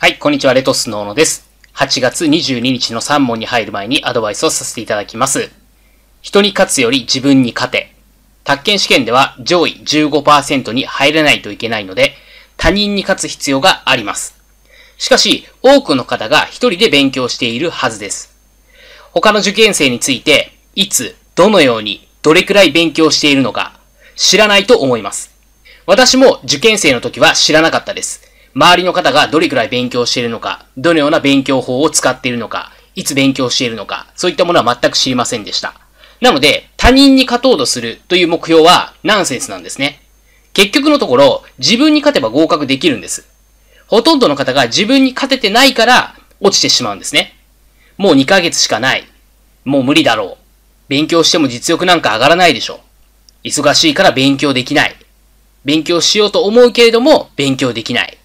はい、こんにちは、レトスノーノです。8月22日の3問に入る前にアドバイスをさせていただきます。人に勝つより自分に勝て。宅建試験では上位15%に入れないといけないので、他人に勝つ必要があります。しかし、多くの方が一人で勉強しているはずです。他の受験生について、いつ、どのように、どれくらい勉強しているのか、知らないと思います。私も受験生の時は知らなかったです。周りの方がどれくらい勉強しているのか、どのような勉強法を使っているのか、いつ勉強しているのか、そういったものは全く知りませんでした。なので、他人に勝とうとするという目標はナンセンスなんですね。結局のところ、自分に勝てば合格できるんです。ほとんどの方が自分に勝ててないから落ちてしまうんですね。もう2ヶ月しかない。もう無理だろう。勉強しても実力なんか上がらないでしょ。忙しいから勉強できない。勉強しようと思うけれども勉強できない。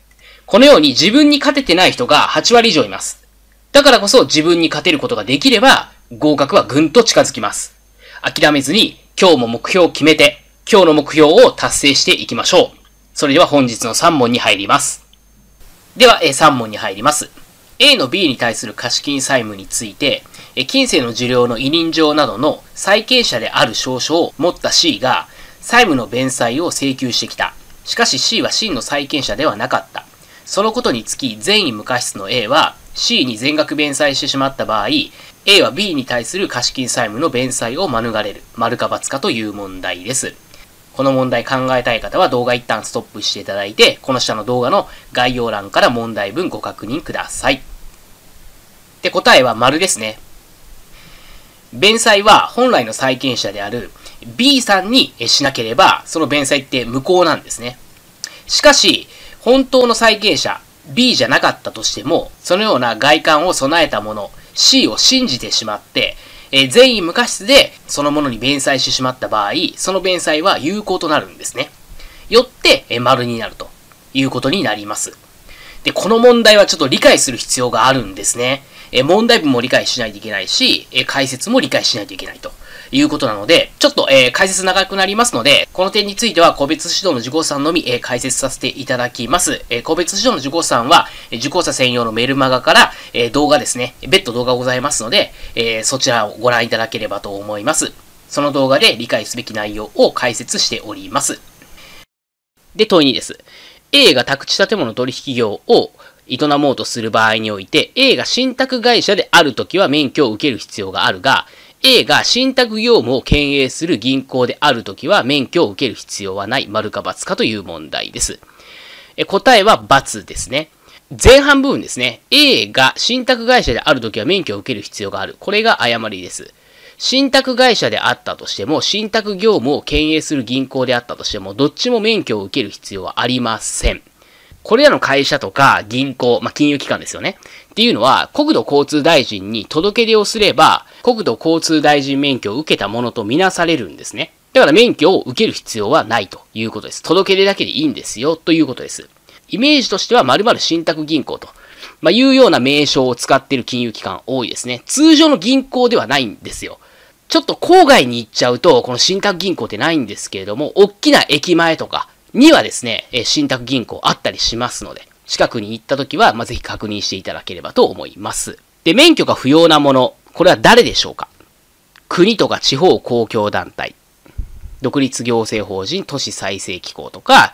このように自分に勝ててない人が8割以上います。だからこそ自分に勝てることができれば合格はぐんと近づきます。諦めずに今日も目標を決めて今日の目標を達成していきましょう。それでは本日の3問に入ります。では、3問に入ります。A の B に対する貸金債務について、えー金銭の受領の委任状などの債権者である証書を持った C が債務の弁済を請求してきた。しかし C は真の債権者ではなかった。そのことにつき善意無過失の A は C に全額弁済してしまった場合、A は B に対する貸金債務の弁済を免れる。丸か×かという問題です。この問題考えたい方は動画一旦ストップしていただいて、この下の動画の概要欄から問題文ご確認ください。で、答えは丸ですね。弁済は本来の債権者である B さんにしなければ、その弁済って無効なんですね。しかし、本当の債権者 B じゃなかったとしても、そのような外観を備えたもの C を信じてしまって、えー善意無過失でそのものに弁済してしまった場合、その弁済は有効となるんですね。よって、えー丸になるということになります。で、この問題はちょっと理解する必要があるんですね。えー問題文も理解しないといけないし、え解説も理解しないといけないということなので、ちょっと、えー解説長くなりますので、この点については個別指導の受講さんのみ、えー解説させていただきます。えー個別指導の受講さんは、え受講者専用のメルマガから、え動画ですね、別途動画ございますので、えそちらをご覧いただければと思います。その動画で理解すべき内容を解説しております。で、問い2です。A が宅地建物取引業を営もうとする場合において、A が信託会社であるときは免許を受ける必要があるが、A が信託業務を経営する銀行であるときは免許を受ける必要はない、丸か×かという問題です。答えは×ですね。前半部分ですね。A が信託会社であるときは免許を受ける必要がある。これが誤りです。信託会社であったとしても、信託業務を経営する銀行であったとしても、どっちも免許を受ける必要はありません。これらの会社とか銀行、まあ、金融機関ですよね。っていうのは、国土交通大臣に届け出をすれば、国土交通大臣免許を受けたものとみなされるんですね。だから免許を受ける必要はないということです。届け出だけでいいんですよ、ということです。イメージとしては、〇〇信託銀行と、まあ、いうような名称を使っている金融機関多いですね。通常の銀行ではないんですよ。ちょっと郊外に行っちゃうと、この信託銀行ってないんですけれども、大きな駅前とかにはですね、信託銀行あったりしますので、近くに行った時は、まあ、ぜひ確認していただければと思います。で、免許が不要なもの、これは誰でしょうか？国とか地方公共団体、独立行政法人都市再生機構とか、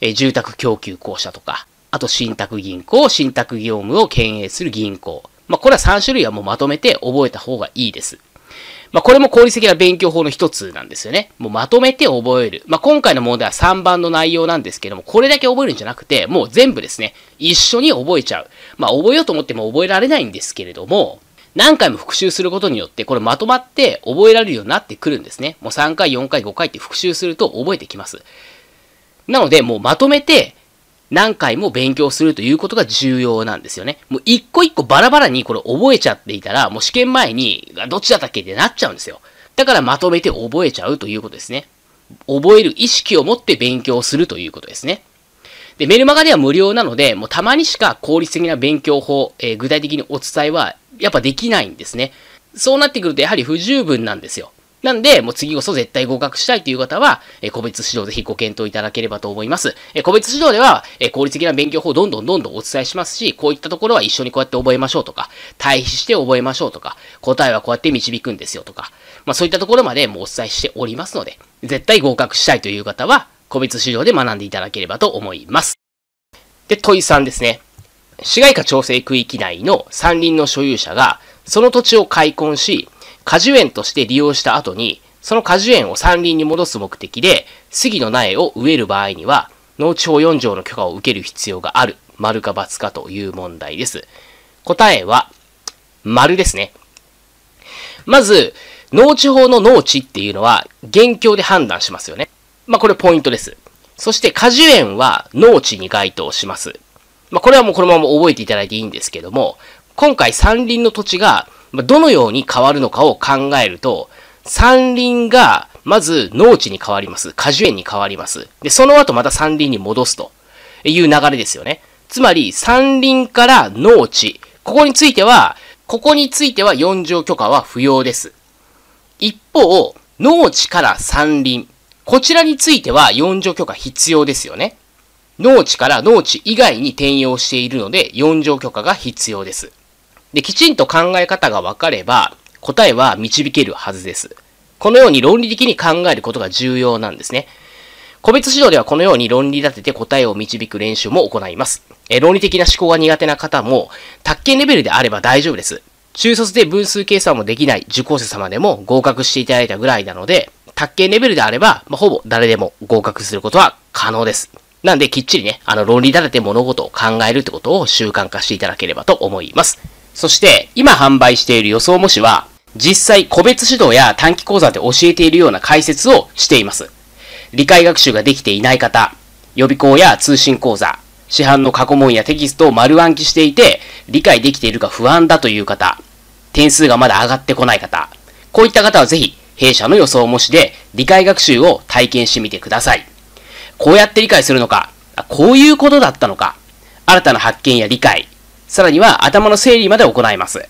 え住宅供給公社とか、あと信託銀行、信託業務を経営する銀行。まあ、これは3種類はもうまとめて覚えた方がいいです。まあ、これも効率的な勉強法の一つなんですよね。もうまとめて覚える。まあ、今回の問題は3番の内容なんですけども、これだけ覚えるんじゃなくて、もう全部ですね、一緒に覚えちゃう。まあ、覚えようと思っても覚えられないんですけれども、何回も復習することによって、これまとまって覚えられるようになってくるんですね。もう3回、4回、5回って復習すると覚えてきます。なので、もうまとめて、何回も勉強するということが重要なんですよね。もう一個一個バラバラにこれ覚えちゃっていたら、もう試験前に、どっちだったっけってなっちゃうんですよ。だからまとめて覚えちゃうということですね。覚える意識を持って勉強するということですね。で、メルマガでは無料なので、もうたまにしか効率的な勉強法、えー具体的にお伝えはやっぱできないんですね。そうなってくるとやはり不十分なんですよ。なんで、もう次こそ絶対合格したいという方は、え個別指導ぜひご検討いただければと思います。え個別指導では、え効率的な勉強法をどんどんどんどんお伝えしますし、こういったところは一緒にこうやって覚えましょうとか、対比して覚えましょうとか、答えはこうやって導くんですよとか、まあそういったところまでもうお伝えしておりますので、絶対合格したいという方は、個別指導で学んでいただければと思います。で、問い3ですね。市街化調整区域内の山林の所有者が、その土地を開墾し、果樹園として利用した後に、その果樹園を山林に戻す目的で、杉の苗を植える場合には、農地法4条の許可を受ける必要がある、丸か×かという問題です。答えは、丸ですね。まず、農地法の農地っていうのは、現況で判断しますよね。まあ、これポイントです。そして果樹園は農地に該当します。まあ、これはもうこのまま覚えていただいていいんですけども、今回山林の土地がどのように変わるのかを考えると、山林がまず農地に変わります。果樹園に変わります。で、その後また山林に戻すという流れですよね。つまり山林から農地、ここについては、ここについては4条許可は不要です。一方、農地から山林、こちらについては4条許可必要ですよね。農地から農地以外に転用しているので4条許可が必要です。で、きちんと考え方が分かれば答えは導けるはずです。このように論理的に考えることが重要なんですね。個別指導ではこのように論理立てて答えを導く練習も行います。え論理的な思考が苦手な方も、宅建レベルであれば大丈夫です。中卒で分数計算もできない受講生様でも合格していただいたぐらいなので、卓形レベルであれば、まあ、ほぼ誰でも合格することは可能です。なんで、きっちりね、あの、論理立てて物事を考えるってことを習慣化していただければと思います。そして、今販売している予想模試は、実際個別指導や短期講座で教えているような解説をしています。理解学習ができていない方、予備校や通信講座、市販の過去問やテキストを丸暗記していて、理解できているか不安だという方、点数がまだ上がってこない方、こういった方はぜひ、弊社の予想模試で理解学習を体験してみてください。こうやって理解するのか、こういうことだったのか、新たな発見や理解、さらには頭の整理まで行います。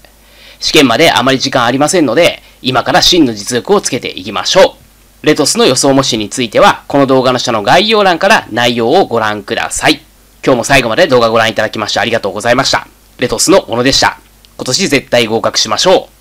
試験まであまり時間ありませんので、今から真の実力をつけていきましょう。レトスの予想模試については、この動画の下の概要欄から内容をご覧ください。今日も最後まで動画をご覧いただきましてありがとうございました。レトスの小野でした。今年絶対合格しましょう。